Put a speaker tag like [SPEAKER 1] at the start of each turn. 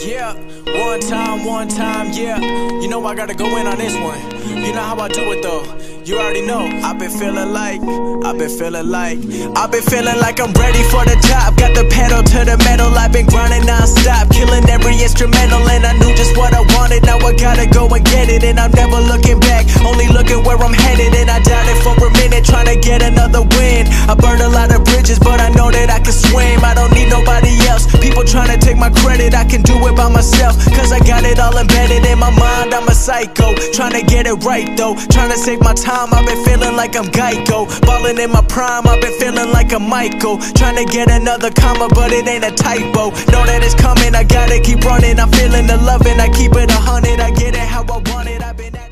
[SPEAKER 1] Yeah, one time, one time, yeah. You know I gotta go in on this one. You know how I do it though. You already know. I've been feeling like, I've been feeling like, I've been feeling like I'm ready for the top. Got the pedal to the metal. I've been grinding non-stop, killing every instrumental, and I knew just what I wanted. Now I gotta go and get it, and I'm never looking back. Only looking where I'm headed, and I doubt it for a minute, trying to get another win. I burned a lot of bridges, but I know that I can swim. I don't need nobody else. People trying to take my credit, I can do it by myself. Cause I got it all embedded in my mind, I'm a psycho. Trying to get it right though, trying to save my time, I've been feeling like I'm Geico. Balling in my prime, I've been feeling like a Michael. Trying to get another comma, but it ain't a typo. Know that it's coming, I gotta keep running. I'm feeling the loving, I keep it hundred, I get it how I want it. I've been at